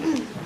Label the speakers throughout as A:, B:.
A: Mm-hmm.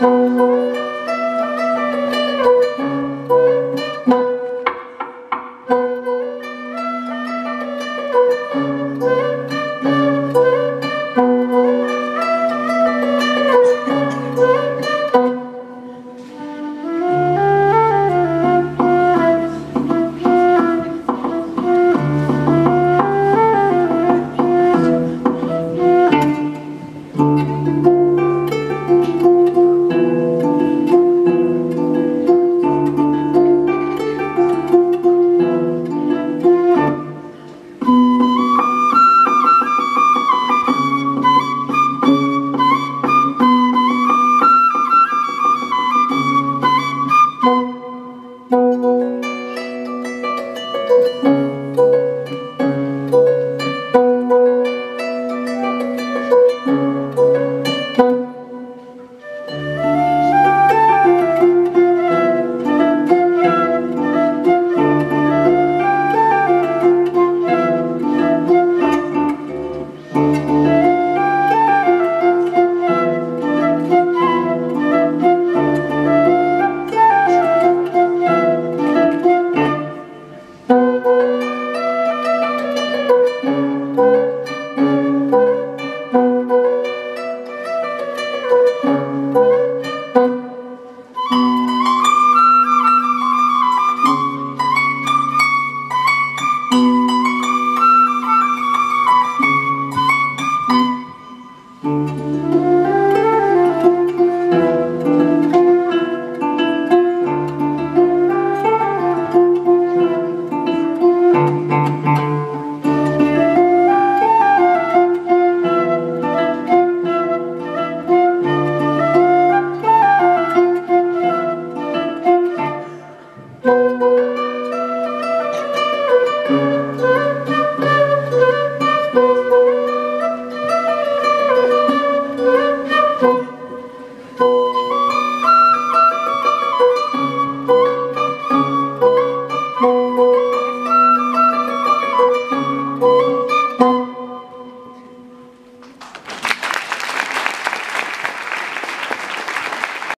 A: Música